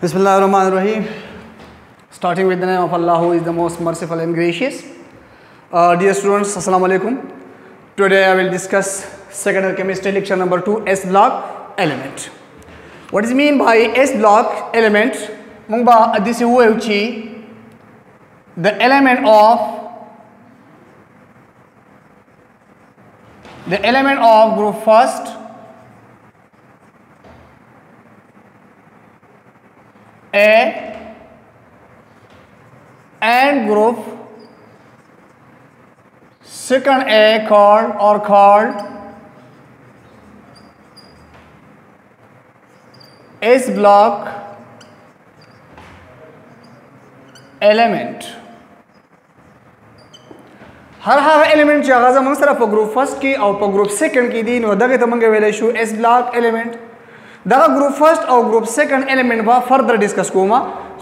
Bismillahirrahmanirrahim. Starting with the name of Allah who is the most merciful and gracious. Uh, dear students, Assalamu alaikum. Today I will discuss second chemistry lecture number 2 S block element. What is mean by S block element? Mungba this is the element of the element of group first A and group second A called or called S block element. هر هغه element چې هغه زموږ سره په group first کې او په group second کې دي نو دغه ته موږ ویلی شو S block element دغه group first او group second element به further discuss کوم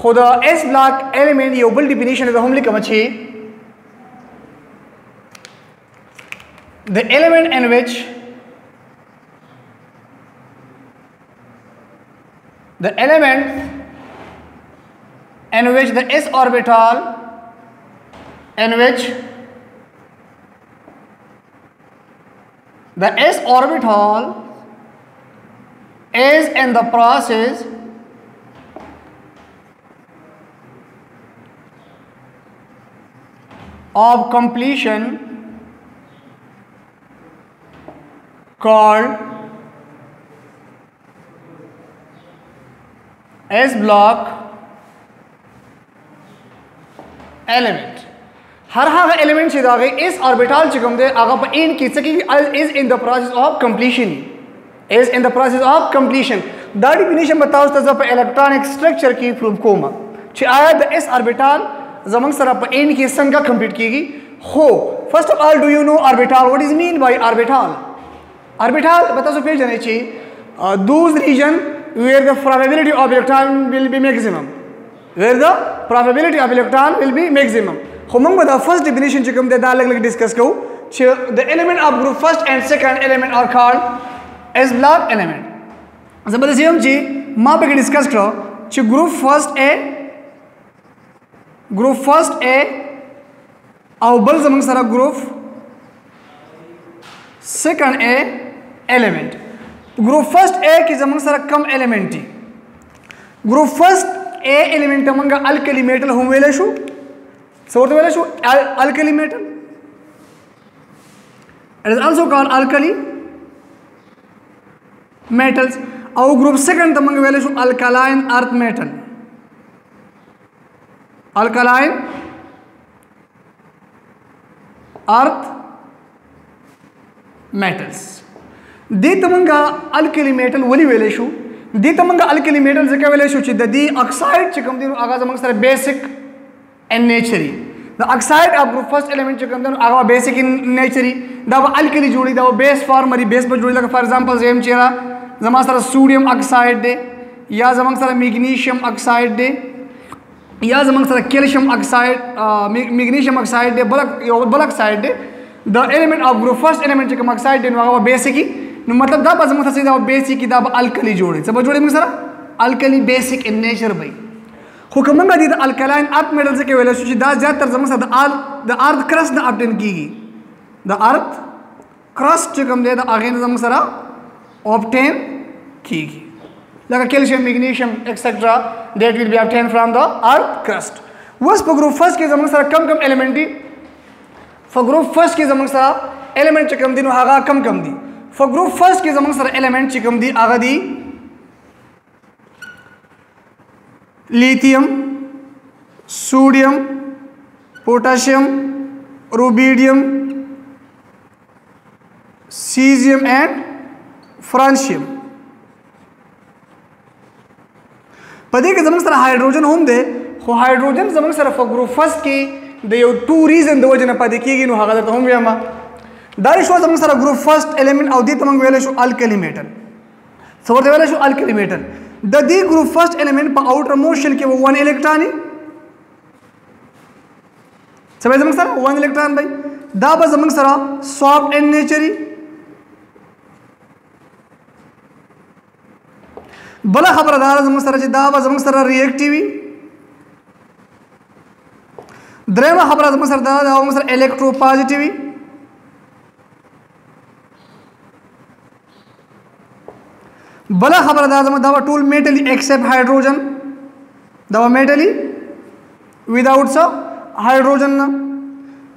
خو د S block element یو بل definition د هم لیکم چې the element in which the element in which the s orbital in which the s orbital is in the process. Of completion. Called. S block. Element. هر هغه element چې دا غي S orbital چې کوم دی هغه په ان کې څه کې is in the process of completion. Is in the process of completion دا definition به تاسو ته په electronic structure کې proof کوم چې آیا د S orbital زمونږ سره په ان کې څنګه complete کیږي خو first of all do you know orbital? What is mean by orbital? Orbital به تاسو پیژنئ چې those region where the probability of electron will be maximum where the probability of electron will be maximum خو موږ به دا first definition چې کوم دی دا لږ لږ discuss کوو چې the element of group first and second element are called as block element. زه به داسې یم چې ما پکې discuss کړو چې group first A group first A او بل زموږ سره group second A element. group first A کې زموږ سره کم element دي group first A element موږ alkali metal هم ویل شو څه ورته ویل شو alkali metal it is also called alkali metals. او group second ته موږ ویل شو alkaline earth metal alkaline earth metals دې ته موږ alkali metal ولې ویل شو دې ته موږ alkali metal ځکه ویل شو چې د دې oxide چې کوم دي هغه زموږ سره basic in nature ي د oxide of group first element چې کوم دی هغه basic in nature ي دا به alkali جوړي دا به base former ي base په جوړي لکه for example زم چیرې زما سره sodium oxide دی یا زموږ سره magnesium oxide دی یا زموږ سره calcium oxide magnesium oxide دی بل یو بل oxide دی د element of group first element چې کوم oxide دی نو هغه basic نو مطلب دا به زموږ سره دا basic دا به alkali جوړي څه به جوړي موږ سره alkali basic in nature به خو کومه د alkaline earth metal څخه ویل شو چې دا زیات تر زموږ سره د ال د earth crust نه obtain کیږي د earth crust چې کوم دی د اغه زموږ سره obtain کیږي لکه calcium magnesium etcetera that will be obtain from the earth crust وس په group first کې زموږ سره کم کم element دي په group first کې زموږ سره element چې کم دي نو هغه کم کم دي په group first کې زموږ سره element چې کم دي هغه دي lithium sodium potassium rubidium cesium and francium په دې کې زموږ سره hydrogen هم دی. خو hydrogen زموږ سره په group first کې د یو two reason د وجه نه پاتې کېږي نو هغه درته هم وایم دا شو زموږ سره group first element او دې ته موږ ویلی شو alkali metal څه ورته ویلی شو؟ alkali metal د دې group first element په outer most shell کې 1 الکترون څه به زموږ سره؟ 1 الکترون دی. دا به زموږ سره soft in nature ي بله خبره دا زموږ سره چې دا به زموږ سره reactive وي درېمه خبره زموږ سره دا ده زموږ سره electro positive وي بله خبره دا زموږ دا به ټول metal ي except hydrogen دا به metal ي without څه؟ hydrogen نه.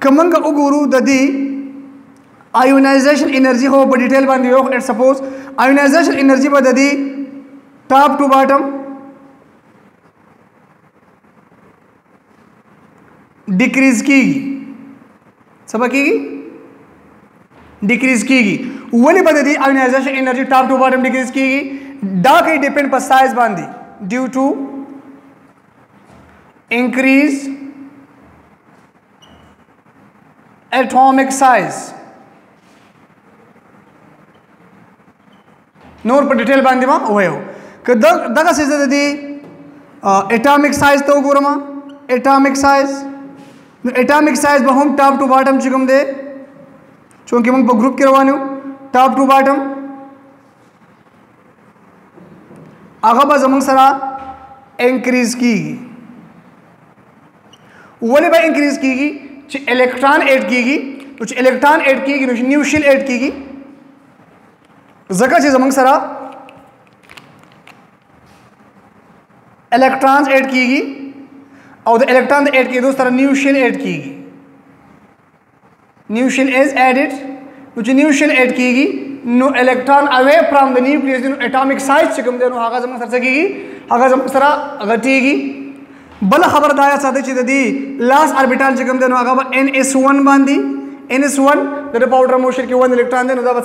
که موږ وګورو د دې ionization energy خو په detail باندې یو اټ سپوز ionization energy به د دې top to bottom decrease کیږي څه به کیږي decrease کیږي ولی به د دې ionization energy top to bottom decrease کیږي دا کوي depend په size باندې due to increase atomic size. نور په detail باندې ما وایو که دغه څه د دې atomic size ته وګورم atomic size نو atomic size به هم top to bottom چې کوم دی چونکه موږ په ګروپ کې روان یو top to bottom هغه به زموږ سره increase کیږي ولې به increase کیږي چې الکترون add کیږي نو چې الکترون add کیږي نو new shell add کیږي ځکه چې زمونږ سره electrons add کیږي او د الکترون د add کېدو سره new shell add کیږي new shell is added نو چې new shell add کیږي نو الکترون away from the nucleus نو atomic size چې کوم دی نو هغه زموږ سره کیږي هغه زموږ سره غټیږي بل خبر دا ساته چې د دې لاس اربیټال چې کوم دی نو هغه به ان اس 1 باندې ان اس 1 د پاوډر موشن کې 1 الکترون دی نو دا به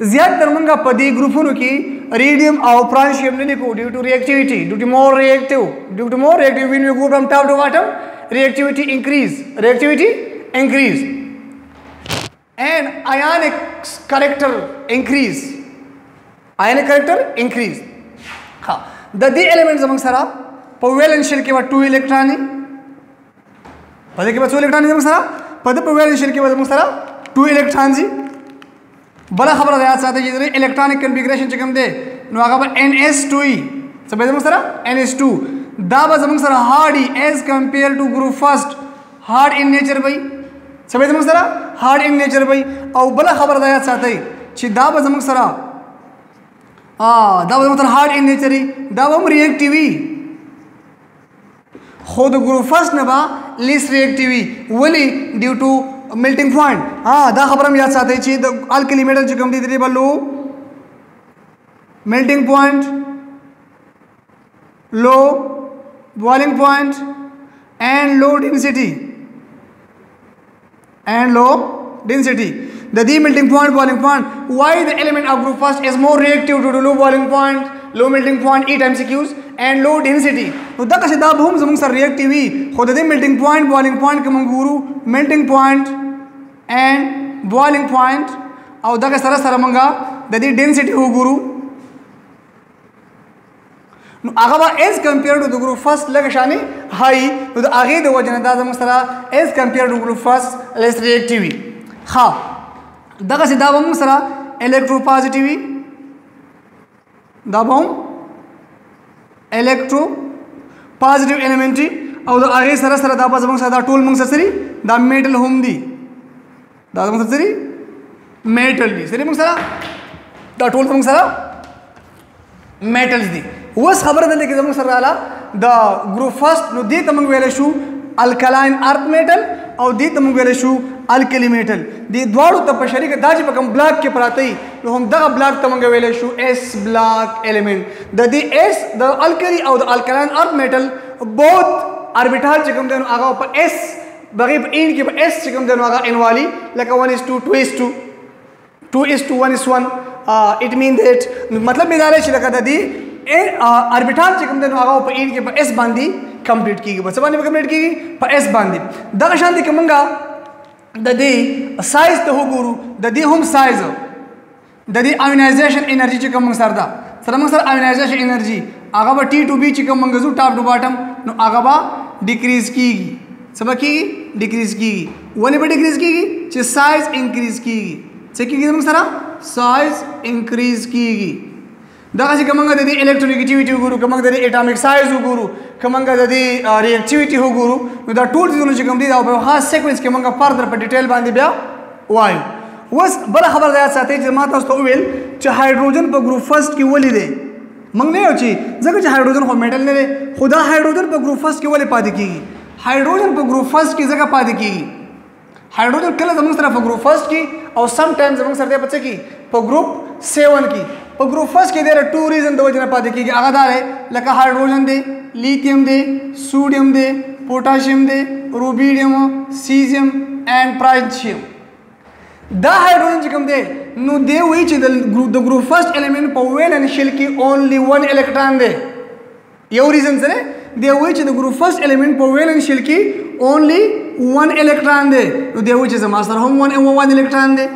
چې کوم الیمنٹ زمونږ سره دي نو هغه زمونږ سره دي بیریلیم میګنیشیم کیلشیم strontium بیریم اینڈ اریډیم زیات تر موږ په دې ګروپونو کې radium او francium نه لیکو due to reactivity due to more reactive due to more reactive when we go from top to bottom reactivity increase reactivity increase. And ionic character increase. Ionic character increase. ها د دې element زموږ سره په valence shell کې و 2 الکترون په دې کې به څو الکترون زموږ سره په دې په valence shell کې به زموږ سره 2 الکترون دي بل خبره یاد ساتئ چې electronic configuration چې کوم دی نو هغه به NS2 څه به زموږ سره NS2 دا به زموږ سره hard دي as compare to group first hard in nature وي څه به زموږ سره hard in nature وي او بل خبره یاد ساتئ چې دا به زموږ سره ا دا به زموږ سره hard in nature دا به هم reactive وي خو د ګروپ فرست نه به لیس ریاکټیوي ولی ډیو ټو میلټینګ پوینټ ها دا خبره هم یاد ساتئ چې د الکلی میټل چې کوم دي درې بلو میلټینګ پوینټ low. Boiling point. And low density. And low density. The d melting point boiling point. Why the element of group first is more reactive to the low boiling point low melting point e times qs and low density. نو دا چې دا به هم زموږ سره reactive وي خو د دې melting point boiling point کوم ګورو melting point and boiling point. او دا سره سره مونږه د دې density وګورو نو هغه به as compare to د group first لږ شانې high نو د هغې د وجه نه دا زموږ سره as compare to group first less reactive وي ښه دغسې دا به موږ سره positive وي دا به هم الکترو پازیټیو الیمنټ او د هغې سره سره دا به زموږ سره دا ټول موږ سره سري دا میټل هم دي دا زموږ سره سري میټل دي سري موږ سره دا ټول موږ سره میټلز دي اوس خبره ده چې زموږ سره رااله د ګروپ فرست نو دې ته موږ ویل شو الکلاین ارث میټل او دې ته موږ ویل شو الکلی میټل دې دواړو ته په شریک دا چې په کوم بلاک کې پراته نو هم دغه بلاک ته موږ ویل شو اس بلاک الیمنٹ د دې اس د الکلی او د الکلاین ارث میټل بوت اربیټال چې کوم دی نو هغه په اس بغیر په ان کې په اس چې کوم دی نو هغه ان والی لکه 1 is 2 2 is 2 2 is 2 1 is 1 اټ مین دیٹ مطلب دا دی چې لکه د دې اربیټال چې کوم دی نو هغه په ان کې په اس باندې کمپلیټ کیږي په څه باندې کمپلیټ کیږي په اس باندې دغه شان دي کومنګا د دې سایز ته وګورو د دې هم سایز د دې آینایزیشن انرژي چې کوم سره ده سره موږ سره ionization energy هغه به T to B چې کوم موږ زو top to bottom نو هغه به decrease کیږي سبا کیږي decrease کیږي ولې به decrease کیږي چې size increase کیږي څه کیږي موږ سره size increase کیږي دغه چې کومه د دې electronegativity وګورو کومه د دې atomic size وګورو کومه د دې reactivity وګورو نو دا ټول څه چې کوم دي دا په خاص sequence کې موږ further په detail باندې بیا وایو. اوس بل خبر دا ساتي چې ما تاسو ته ویل چې هایدروجن په group first کې ولې دی. موږ نه یو چې ځکه چې هایدروجن خو metal نه دی خو دا هایدروجن په group first کې ولې پاتې کیږي؟ هایدروجن په group first کې ځکه پاتې کیږي؟ هایدروجن کله زموږ سره په group first کې او some time زموږ سره دی په څه کې؟ په گروپ 7 کې په group first کې د two reason د وجه نه پاتې کیږي هغه دا دی لکه هایدروجن دی لیتیم دی سوډیم دی پوتاشیم دی rubidium cesium and francium دا هایدروجن چې کوم دی نو دی وایي چې د ګروپ د group first element په valence shell کې only 1 الکترون دی یو reason سره دی وایي چې د group first element په valence shell کې only 1 الکترون دی نو دی وایي چې زما سره هم 1 1 الکترون دی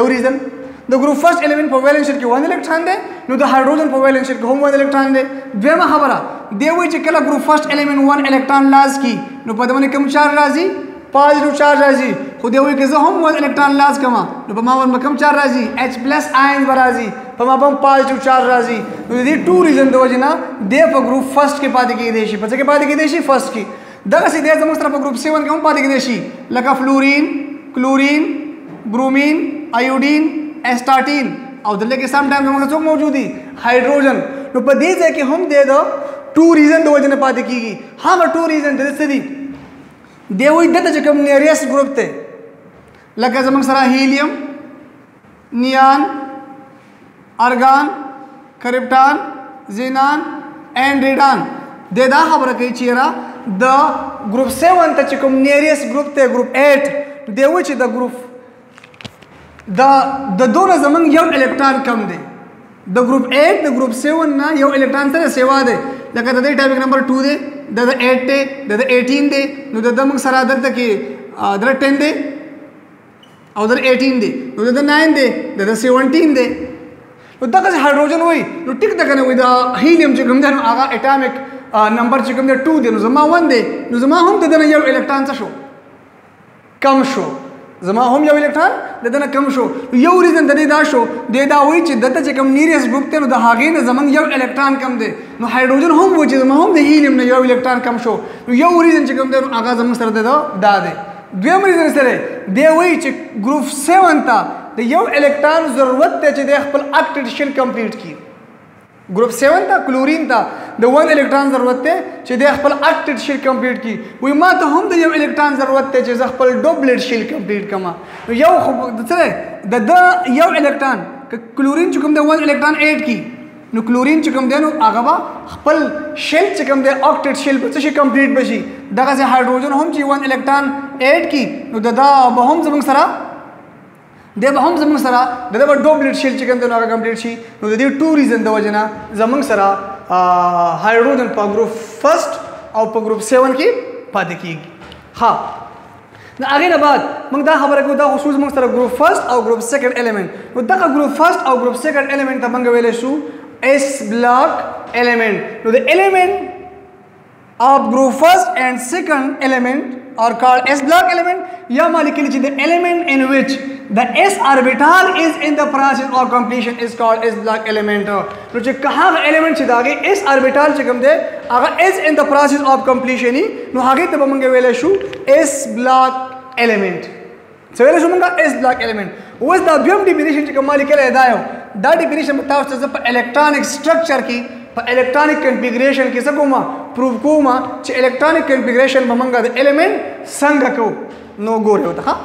یو reason د group first element په valence shell کې 1 الکترون دی نو د هایدروجن په valence shell کې هم 1 الکترون دی دویمه خبره دی وایي چې کله group first element 1 الکترون loss کی نو په دمن کوم چارج راځي positive charge راځي خو دی وایي که زه هم 1 الکترون loss کما نو په ما باندې کوم چارج راځي H plus ion راځي په ما باندې positive charge راځي نو د دې two reason د وجه نه دی په group first کې پاتې کېدی شي په څه کې پاتې کېدی شي first کې دغه سي دی زموږ سره په ګروپ 7 کې هم پاتې کېدی شي لکه فلورین کلورین برومین ایوډین astatine او دلته کې some time زموږ څوک موجود دي هایدروجن نو په دې ځای کې هم دی د two reason د وجه نه پاتې کیږي هغه two reason د څه دي دی وایي دته چې کوم nearest group ته لکه زموږ سره helium neon argon krypton xenon and radon د دا خبره کوي چې را د ګروپ 7 ته چې کوم nearest group ته ګروپ 8 دی وایي چې د ګروپ دا د دوه زمنګ یو الکترون کم دی. د ګروپ 8 د ګروپ 7 نه یو الکترون سره سیوا دی. لکه د دې ټاپک نمبر 2 دی د 8 دی د 18 دی نو د موږ سره درته کې در 10 دی او در 18 دی. نو د 9 دی د 17 دی. نو دغه هایدروجن وای نو ټیک دغه وای دا هیلیم چې کوم دی هغه اټامیک نمبر چې کوم دی 2 دی. نو زما 1 دی. نو زما هم د یو الکترون څه شو؟ کم شو زما هم یو الکترون د دنه کم شو. یو reason د دې دا شو د دا وای چې دته چې کوم nearest group ته نو د هغې نه زمنګ یو الکترون کم دی. نو هایدروجن هم وای چې زما هم د هیلیم نه یو الکترون کم شو. نو یو reason چې کوم دی نو هغه زمنګ سره د دا دی. دویم reason سره دی؟ وای چې ګروپ 7 ته د یو الکترون ضرورت ته چې د خپل octet shell complete کړي ګروپ 7 ته کلورین ته د 1 الکترون ضرورت ته چې د خپل octet shell complete کړي وای ما ته هم د یو الکترون ضرورت ته چې خپل duplet shell complete کما نو یو خو د څه د یو الکترون کلورین چې کوم د 1 الکترون 8 کی نو کلورین چې کوم دی نو هغه خپل shell چې کوم دی octet shell په څه complete بشي دغه سه هایدروجن هم چې 1 الکترون 8 کی نو دا به هم زموږ سره د به هم زموږ سره د دغه duplet shell چې کوم دی نو هغه complete شي نو د دې two reason د وجنه زموږ سره هایدروجن په group first او په ګروپ 7 کې پاتې کیږي ها نو هغه نه بعد موږ دا خبره کوو دا خصوص موږ سره group first او group second element نو دغه group first او group second element ته موږ ویلې شو S block element. Now the element of group first and second element are called S block element. या molecule the element in which the S orbital is in the process of completion is called S block element. نو چې کوم element چې داغه S orbital چې کوم دی هغه S in the process of completion نو هغه ته موږ ویل شو S block element. څه ویل شو موږ S block element. اوس دا دویم definition چې کوم لیکل دی دا definition په تاسو ته په electronic structure کې په electronic configuration کې څه کومه prove کومه چې electronic configuration به موږ د element څنګه کو نو ګورو ته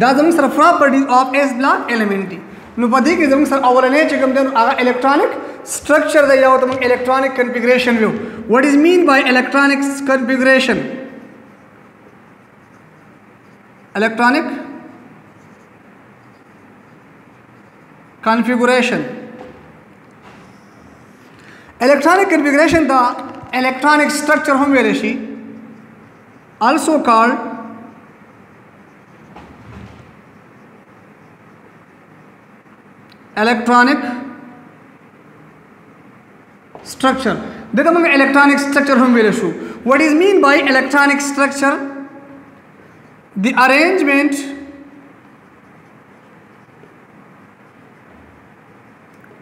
دا زموږ سره properties of S block element دي نو په دې کې زموږ سره اولنې چې کوم دی هغه electronic structure دی یا ورته موږ electronic configuration وایو. What is mean by electronic configuration electronic configuration electronic configuration the electronic structure home वेरेशी also called electronic structure देखो मैं electronic structure होम वेरेशू what is mean by electronic structure the arrangement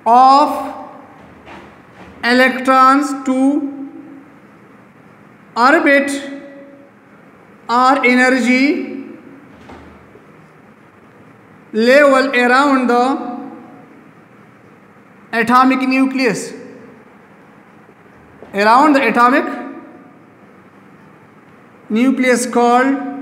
of electrons to orbit or energy level around the atomic nucleus. Around the atomic nucleus called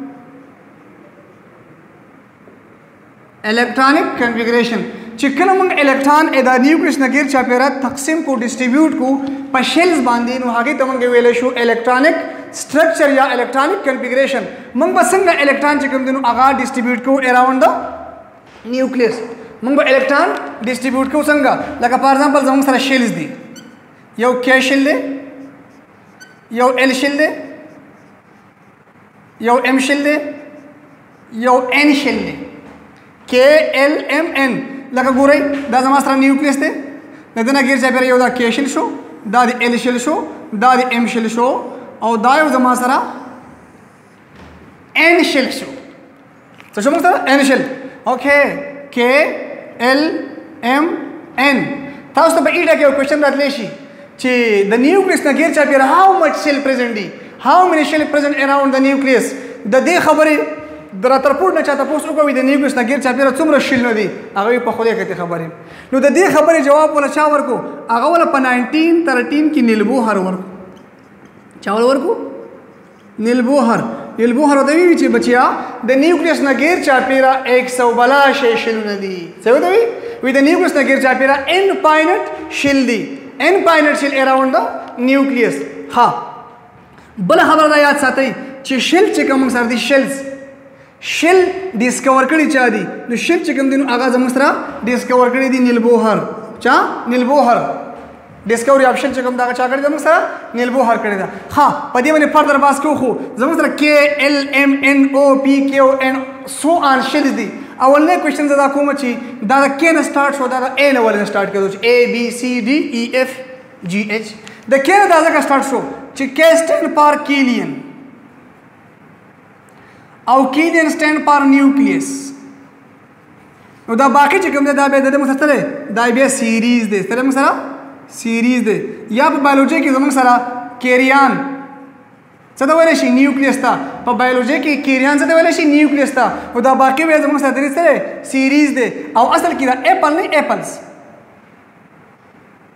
electronic configuration. چې کله موږ الکترون د nucleus نه غیر چاپیره تقسیم کو distribute کو په shells باندې نو هغه ته موږ ویل شو electronic structure یا electronic configuration موږ به څنګه الکترون چې کوم دی نو هغه distribute کو around د nucleus موږ به الکترون distribute کو څنګه لکه for example زموږ سره shells دي یو K shell دی یو L shell دی یو M shell دی یو N shell دی K L M N لکه ګورئ دا زما سره nucleus دی د دې نه غیر چاپیره یو دا K shell شو دا د L shell شو دا د M shell شو او دا یو زما سره N shell شو څه شو موږ سره ان شل اوکې کې ال ام ان تاسو ته به ایډه کې یو question راتلی شي چې د nucleus نه غیر چاپیره how much shell present دي how many shell present around د nucleus د دې خبرې د رترفورډ نه چا تپوس وکوي د nucleus نه غیر چاپیره څومره shell ونه دي. هغه په خوده کې خبرې. نو د دې خبرې جواب ولا چا ورکو؟ هغه ولا په 1913 کې نیل بوهر ورکو. چا ورکو؟ نیل بوهر نیل بوهر دوی چې بچیا د nucleus چاپیره 100 بلا شی shell ونه دي. څه دوی وی؟ د nucleus نه غیر چاپیره infinite shell دي. infinite shell around د nucleus ها. بل خبر دا یاد ساتئ چې shell چې کوم سره دي shells shell discover کړی چا دي نو shell چې کوم دي نو هغه زموږ سره discover کړی دي نیل بوهر چا نیل بوهر discovery of shell چې کوم دا چا کړی زموږ سره نیل بوهر کړی دا ها په دې باندې further بحث کو خو زموږ سره K L M N O P Q and so on shell دي اولنې question زدا کوم چې دا د K نه start شو دا د A نه ول نه start کېدو A B C D E F G H د K نه دا ځکه start شو چې K stand for kernel او kernel stand for nucleus نو دا باقی چې کوم دی دا به د موږ سره دا بیا series دی سره موږ سره series دی یا په بایولوژي کې زموږ سره karyon څه ته ویل شي nucleus ته په بایولوژي کې karyon څه ته ویل شي nucleus ته او دا باقی به زموږ سره series دی او اصل کې دا apple نه apples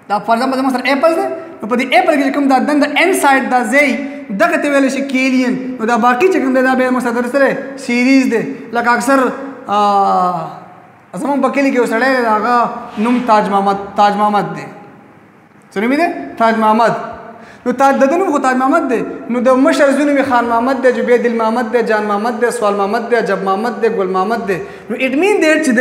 دا for example زموږ سره apple دی نو په دې apple کې کوم دا دننه inside دا زی دغه ته ویل شي kernel. نو دا باقی چې کوم دی دا به مستدر سره series دی لکه اکثر زمون په کلی کې یو سړی هغه نوم تاج محمد تاج محمد دی. څه نوم دی تاج محمد. نو تاج د نوم خو تاج محمد دی. نو د مشر زونه می خان محمد دی جبید محمد دی جان محمد دی سوال محمد دی جب محمد دی ګل محمد دی. نو it mean that چې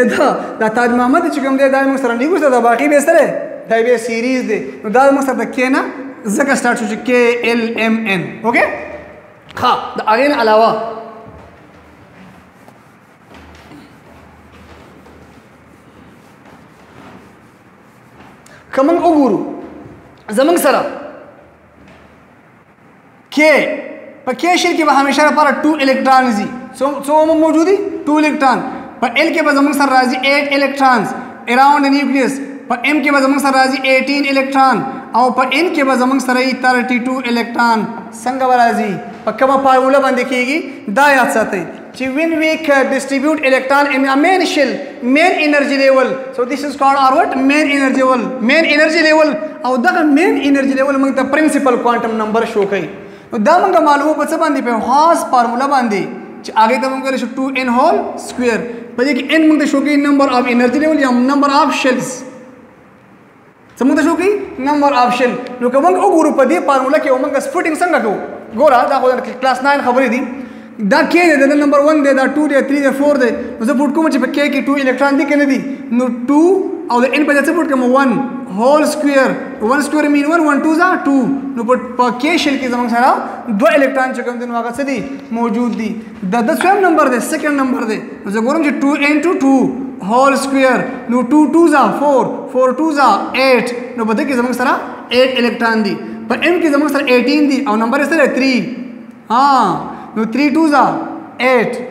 دا تاج محمد چې کوم دی دا موږ سره نیګو دا باقی به سره دا به series دی نو دا موږ سره K نه ځکه start شو چې K ال ام ان اوکې ها دا اغین علاوه کوم وګورو زمنګ سره کې په کې شل کې به همیشه لپاره 2 الکترون زی څو څو موجودي 2 الکترون په ال کې به زمنګ سره راځي 8 الکترونز اراوند نیوکلیس په ام کې به زمنګ سره راځي 18 الکترون او په ان کې به زمنګ سره 32 الکترون څنګه راځي په کومه فارموله باندې کېږي دا یاد ساتئ چې when we distribute electron in a main shell main energy level so this is called or what? Main energy level main energy level او دغه main energy level موږ ته principal quantum number شو کوي نو دا موږ معلومه په څه باندې په خاص فارموله باندې چې هغه ته موږ شو 2 n whole square په دې کې n موږ ته show کوي number of energy level یا number of shells څنګه show کوي number of shell نو کوم وګورو په دې فارموله کې موږ putting څنګه کوو ګوره دا خو کلاس 9 خبرې دي دا K دی د نمبر 1 دی دا 2 دی 3 دی 4 دی نو زه put کوم چې په K کې 2 الکترون دي کنه دي نو 2 او د n په ځای څه put کوم 1 whole square 1 square mean 1 1 2 ځا 2 نو په K shell کې زمونږ سره دوه الکترون چې کوم دي نو هغه څه دي موجود دي د د سویم نمبر دی second نمبر دی نو زه ګورم چې 2 n 2 2 whole square نو 2 2 ځا 4 4 2 ځا 8 نو په دې کې زمونږ سره 8 الکترون دي په m کې زمونږ سره 18 دي او نمبر سره 3 ها نو 3 2 ځا 8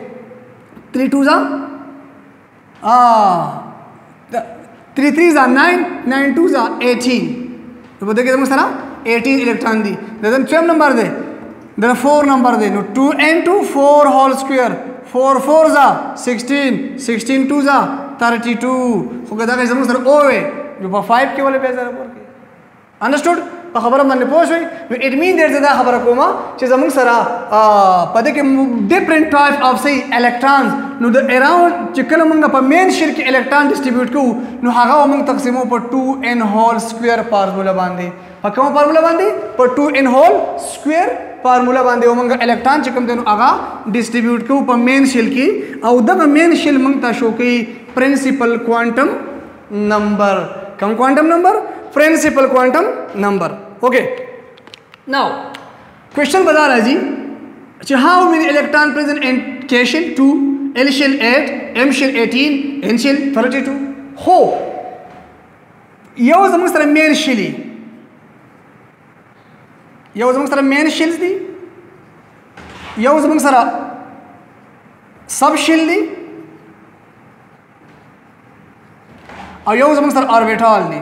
3 2 ځا آ 3 3 ځا 9 9 2 ځا 18 نو په دې کې زموږ سره 18 الکترون دي دا د چم نمبر دی دا 4 نمبر دی نو 2 n 2 4 whole square 4 4 ځا 16 16 2 ځا 32 خو دا زموږ سره او وي نو په 5 په خبره باندې پوه شئ نو I mean there دا خبره کومه چې زموږ سره په دې کې different type of سي electrons نو د around چې کله موږ په main shell کې الکترون distribute کوو نو هغه موږ تقسیمو په 2 n whole square formula باندې. په کومه فارمولا باندې؟ په 2 n whole square formula باندې. او منګ الکترون چې کوم دنو هغه distribute کوو په main shell کې. او دغه main shell موږ ته show کوي principal quantum number کوم quantum number پرنسپل کوانټم نمبر okay now question बता रहा जी अच्छा how many electron present in K shell 2 L shell 8 M shell 18 N shell 32 हो یو زموږ سره مین شلی یو زموږ سره مین شیلز دي یو زموږ سره سب شیل دي او یو زموږ سره اوربیټال دي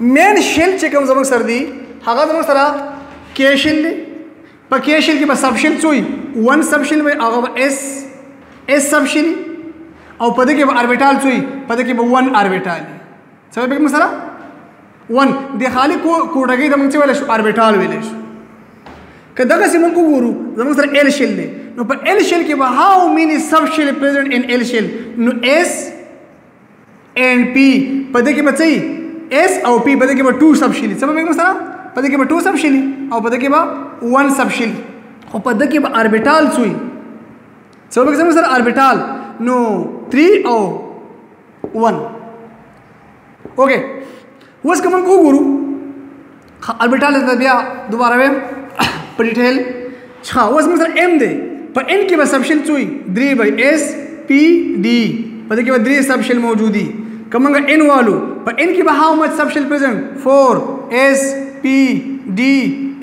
main shell چې کوم زموږ سره دی هغه زموږ سره K shell دی په K shell کې به subshell څو وي 1 subshell به هغه به S S subshell او په دې کې به orbital څو وي په دې کې به 1 orbital څه به موږ سره 1 د خالی کو کوټګي د موږ ویل شو orbital ویل شو که دغه سیمه کو ګورو زموږ سره L shell دی نو په L shell کې به how many subshell present in L shell نو S and p په دې کې څه S او P په دې کې به 2 subshell وي څه به موږ سره په دې کې به 2 subshell وي او په دې کې به 1 subshell وي خو په دې کې به orbital څو وي څه به موږ سره orbital نو 3 او 1 okay اوس کوم کو ګورو orbital ته بیا دوباره ویم په detail ښه اوس موږ سره M دی په N کې به سب شیل سوی 3 by S P D په دې کې به 3 سب شیل موجود کمنګ n والو په n کې به هاو مچ سب شیل پرزنٹ 4 s p d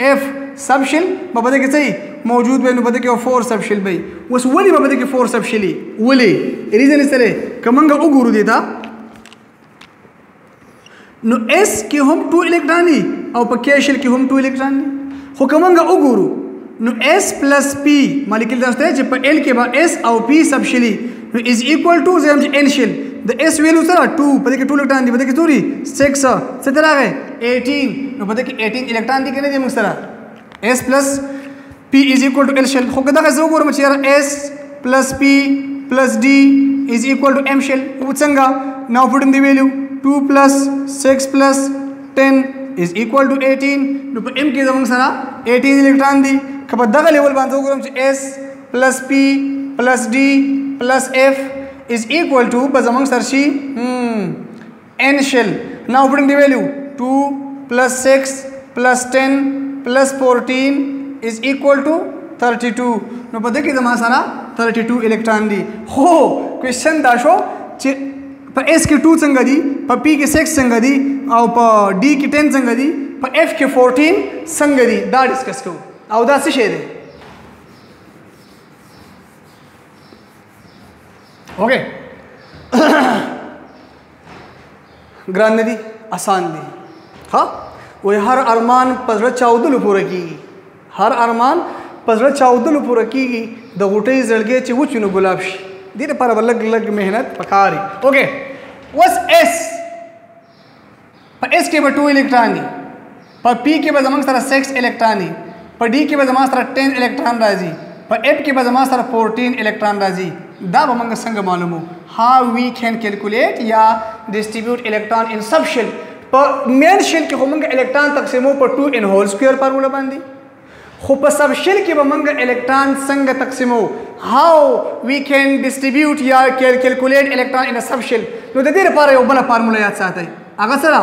f. سب شیل په بده کې صحیح موجود به نو بده کې 4 سب شیل به اوس ولی په بده کې 4 سب شیلی ولی ریزن سره کمنګ وګورو دی دا نو s کې هم 2 الکترون دي او په k شیل کې هم 2 الکترون دي خو کمنګ وګورو نو s plus p. مالیکول درسته چې په l کې به s او p سب شیلی نو از equal to زم n شیل د اس ویلو سره 2 په دې کې 2 الکترون دي په دې کې څوري 6 څه راغی 18 نو په دې کې 18 الکترون دي کنه دي موږ سره s plus p is equal to l shell. خو دا څه وګورم چې s plus p plus d is equal to m shell. او څنګه put in the value. 2 plus 6 plus 10 is equal to 18 نو په m کې زموږ سره 18 الکترون دي کله دغه لیول باندې وګورم چې s plus p plus d plus f is equal to but among sarshi hmm, n shell. Now putting the value 2 plus 6 plus 10 plus 14 is equal to 32 نو په دې کې زما سره 32 الکترون دي خو question دا شو چې په S کې 2 څنګه دي په P کې 6 څنګه دي او په D کې 10 څنګه دي په F کې 14 څنګه دي دا discuss کوو او دا څه شی دی ګران نه دي آسان دي ها وې هر ارمان پزړه چاودلو پوره کیږي هر ارمان پزړه چاودلو پوره کیږي د غوټۍ زړګي چې وچونو ګلاب شي دې لپاره لګ لګ محنت پکاري okay اوس S په S کې به 2 الکترون دي په P کې به زمونږ سره 6 الکترون دي په D کې به زمونږ سره 10 الکترون راځي په F کې به زمونږ سره 14 الکترون راځي. دا به موږ څنګه معلومو how we can calculate یا distribute electron in subshell په main shell کې هم موږ الکترون تقسیمو په 2 n whole square formula باندې. خو په subshell کې به موږ الکترون څنګه تقسیمو؟ how we can distribute یا calculate electron in subshell نو د دې لپاره یو بل فارمولا یاد ساتئ. هغه سره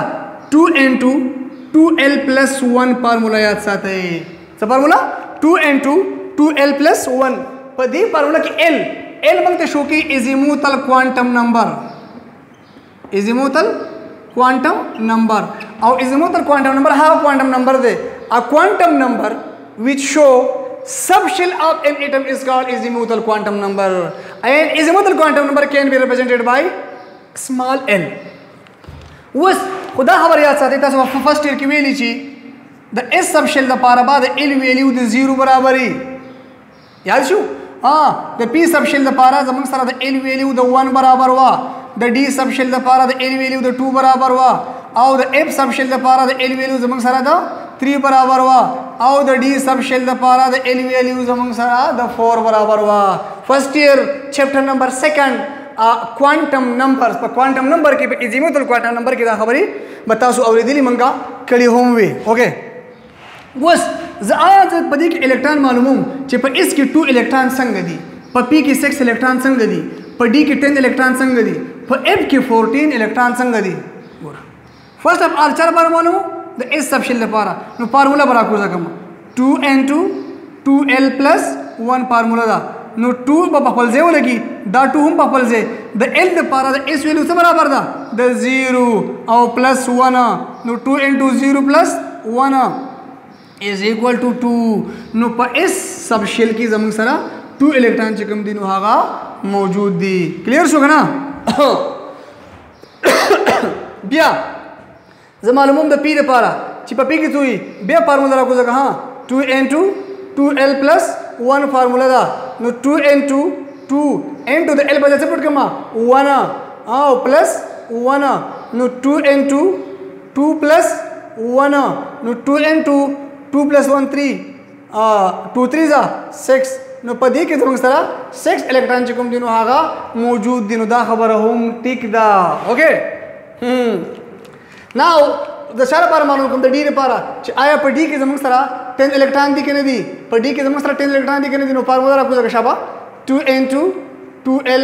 2n2 2l 1 فارمولا یاد ساتئ. څه فارمولا 2n2 2l 1 په دې فارمولا کې l. L موږ ته show کې azimuthal quantum number ازیموتل quantum number. او azimuthal quantum number هغه quantum number دی a quantum number which show subshell of an atom is called azimuthal quantum number. And azimuthal quantum number can be represented by small l. اوس خدا خبر یاد ساتي تاسو په فرست ایئر کې ویلي چې د اس سبشل د پاره بعد ال ویلیو د 0 برابرې یاد شو؟ ها د P subshell د پاره زمونږ سره د ال ویلیو د 1 برابر وا د D subshell د پاره د ال ویلیو د 2 برابر وا او د F subshell د پاره د ال ویلیو زمونږ سره د 3 برابر وا او د D subshell د پاره د ال ویلیو زمونږ سره د 4 برابر وا first year chapter number 2 quantum numbers په quantum number کې په azimuthal quantum number کې دا خبرې به تاسو اوریدلې منګه کړي هم وي okay اوس زه آیا زه په دې کې الکترون معلوموم چې په S کې 2 الکترون څنګه دي؟ په P کې 6 الکترون څنګه دي؟ په D کې 10 الکترون څنګه دي؟ په F کې 14 الکترون څنګه دي؟ ګوره. first of all چر بار معلوم د S subshell لپاره. نو فارمولا برا کوزا کوم 2n2 2l 1 فارمولا دا نو 2 په خپل ځای ولګي. دا 2 هم په خپل ځای. د L د پاره د S value څه برابر ده؟ د 0 او plus 1 نو 2 into 0 plus 1 is equal to 2 نو په S subshell کې زموږ سره 2 الکترون چې کوم دي نو هغه موجود دي clear شو کنه بیا زه معلوموم د P لپاره چې په P کې څو وي بیا فارمولا راکو ځکه ها 2 into 2l plus 1 فارمولا ده نو 2 into 2 into د l په ځای څه put کما 1 او plus 1 نو 2 into 2 plus 1 نو 2 into 2 plus 1 3 2 3 ځا 6 نو په دې کې زموږ سره 6 الکترون چې کوم دي نو هغه موجود دي نو دا خبره هم ټیک ده okay هم now د سره لپاره معلوم کوم د D لپاره چې آیا په D کې زموږ سره 10 الکترون دي کنه دي په D کې زموږ سره 10 الکترون دي کنه دي نو فارمولا راکو ځکه شابه 2n2 2l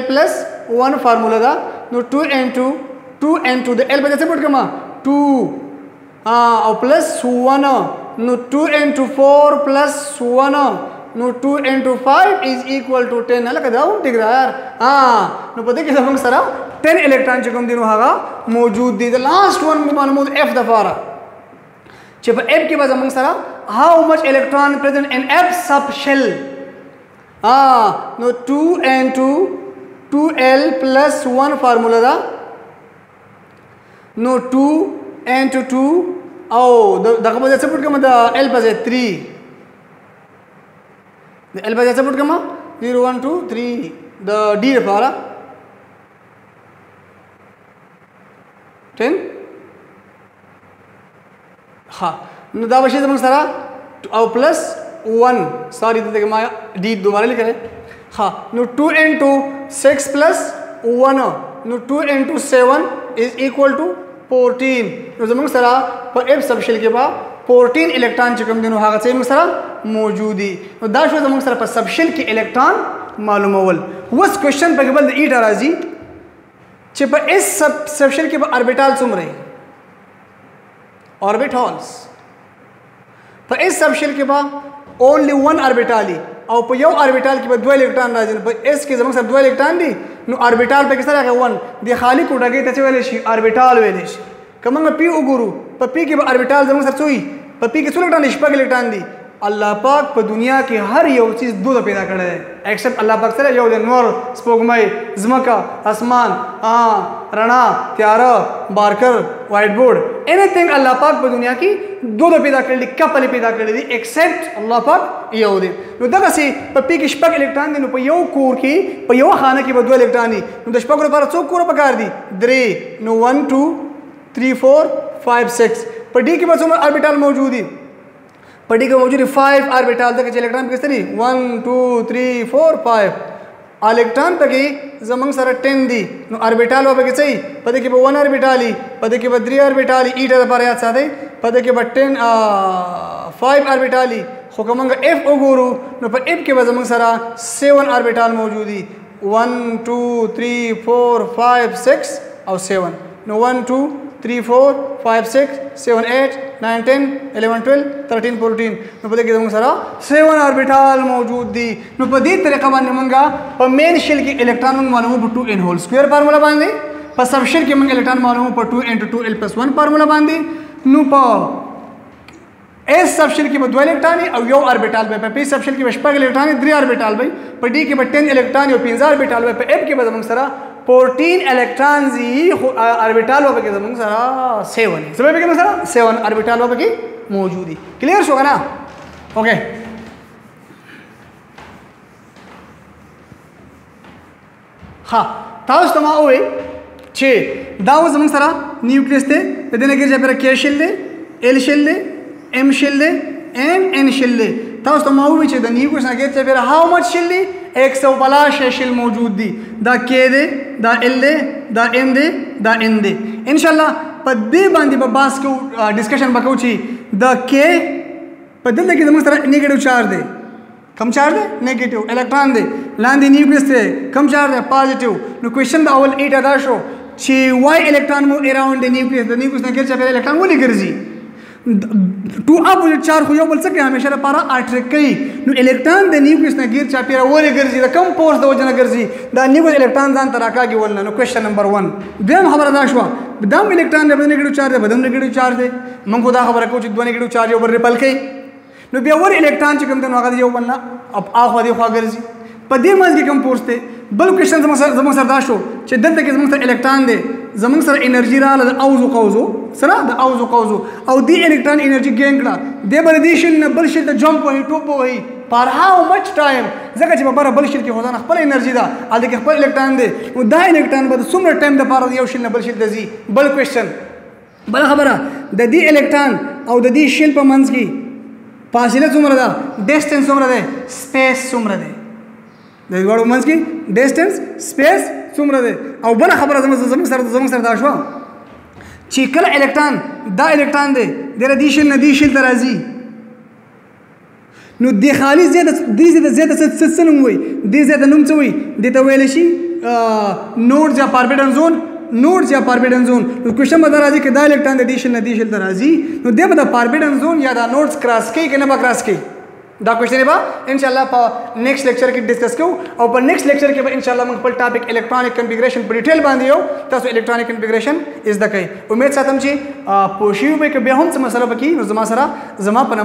1 فارمولا دا نو 2n2 2n2 د l په ځای پټ کما 2 او پلس 1 نو 2n2 4 پلس 1 نو 2 into 5 is equal to 10 لکه دا هم ټیک ده یار ها نو په دې کې زموږ سره 10 الکترون چې کوم دي نو هغه موجود دي د لاست ون معلومات f د فاره چې په f کې به زموږ سره how much electron present in f sub shell ها نو 2 and 2 2l plus 1 فارمولا ده نو 2 and 2 او دغه په ځای څه پټ کوم د l په ځای 3 د ال په ځای څه پټ کما 0 1 2 3 د ډي لپاره 10 ها نو دا بشي زموږ سره او plus 1 sorry دغه ما D دوباره لیکل ها نو 2 into 6 plus 1 نو 2 into 7 is equal to 14 نو زموږ سره په F subshell کې با 14 الکترون چې کوم دي نو هغه څه موږ سره موجودي. نو دا شو زموږ سره په subshell کې الکترون معلومول. وس کوېشن په قبل د ایټ راځي چې په اس سب سبشل کې په اربیټال څومره اوربیټالز په اس سبشل کې به اونلی ون اربیټالي او په یو اربیټال کې به دوه الکترون راځي په اس کې زموږ سره دوه الکترون دي نو اربیټال په کې سره هغه ون د خالی کوټګي ته ویل شي اربیټال ویل شي کومه پی وګورو په پی کې به اربیټال زموږ سره څوي په پی کې څو الکترون شپږ الکترون دي الله پاک په دنیا کې هر یو چیز دوه پیدا کړی دی except الله پاک سره یو د نور سپوږمۍ زمکا اسمان رڼا تیاره marker whiteboard anything الله پاک په دنیا کې دوه پیدا کړل دي couple پیدا کړل دي except الله پاک یو دی نو دغه سي په P کې شپږ الکترون دي نو په یو کور کې په یو خانه کې به دوه الکترون دي نو د شپږ لپاره څو کور پکار دي درې نو 1 2 3 4 5 6 په D کې به څومره orbital موجود دي په D کې موجود 5 orbital دغه چې الکترون پکې ستري 1 2 3 4 5 الکترون پکې زمنګ سره 10 دي نو orbital و پکې صحیح په دې کې به 1 orbital ي په دې کې به 3 orbital ي ایټه لپاره یاد ساتئ په دې کې به 10 5 orbital ي خو موږ F وګورو نو په F کې به زموږ سره 7 orbital موجود دي 1 2 3 4 5 6 او 7 نو 1 2 3 4 5 6 7 8 9 10 11 12 13 14 نو په دې کې زموږ سره 7 orbital موجود دي نو په دې طریقه باندې موږ په main shell کې الکترون موږ معلومو په 2 n whole square formula باندې په subshell کې موږ الکترون معلومو په 2 into 2 l plus 1 فارمولا باندې نو په S subshell کې به دوه الکترون او یو orbital به په P subshell کې به شپږ الکترون درې orbital به په ډي کې به 10 الکترون او 15 اربیټال به په اف کې به موږ سره 14 الکترون زی اربیټال وبه کې زموږ سره 7 سبب کې سره 7 اربیټال وبه کې موجود دي کلیر شو کنه اوکے ها تاسو ته ما وې چې دا و زموږ سره نیوکلیس ته د دې نه کې چې پر کې شل دی ال شل دی ام شل دی N N shell دی تاسو ته ما وې چې د nucleus نه ګېر چاپېر how much shell دی 150 shell موجود دي دا K دی دا L دی دا M دی دا N دی ان شاء الله په دې باندې به بحث کو discussion وکړو چې دا کې په دلته کې زموږ سره negative charge دی کم چارج دی negative الکترون دی لاندې nucleus دی کم چارج دی positive نو question د اول 8 ادا شو چې وای الکترون move around د nucleus د nucleus نه ګرځي په الکترون ولې ګرځي two opposite charge خو یو بل څه کې همیشه لپاره attract کوي. نو الکترون د nucleus نه ګېر چاپېره ولې ګرځي؟ د کم force د وجه نه ګرځي. دا nucleus الکترون ځان تراکاږي ولنه نو question number 1 دیم خبره دا شو دام الکترون د بدن negative charge د بدن negative charge دی. موږ دا خبره کوو چې دوه negative charge یو بل repel کوي. نو بیا ور الکترون چې کوم د هغه یو بل نه اب اخو دی خوا ګرځي. په دې منځ کې کوم force دی بل question زموږ سره زموږ سره دا شو چې دلته کې زموږ سره الکترون دی زموږ سره انرژي رااله د اوزو قوزو سره د اوزو قوزو او دی الکترون انرژي gain کړه. د بل دې shell نه بل shell ته jump وهي ټوپ وهي پر how much time ځکه چې په بل shell کې خدانه خپل انرژي ده. L کې خپل الکترون دی. نو دا الکترون به څومره time د پاره یو shell نه بل shell ته ځي. بل question بل خبره د دې الکترون او د دې shell په منځ کې فاصله څومره ده؟ distance څومره ده؟ space څومره ده. د دواړو منځ کې ډیسټنس سپیس څومره دی. او بل خبره زموږ زموږ سره زموږ سره دا شو چې کله الکترون دا الکترون دی د ردیشن نه دیشل ته راځي. نو د خالي زیاده د زیاده زیاده څه څه نوم وي د زیاده نوم څه وي د ته ویل شي نوډ یا پاربیډن زون. نوډ یا پاربیډن زون. نو کوشن به راځي چې دا الکترون د دیشل نه دیشل ته راځي. نو د پاربیډن زون یا دا نوډز کراس کوي کنه به کراس کوي دا question به ان شاء الله په next lecture کې discuss کوو او په next lecture کې به ان شاء الله موږ خپل topic electronic configuration په detail باندې یو تاسو electronic configuration از د کوي امید ساتم چې پوښیو به کې به هم څه مسله پکې نو زما سره زما په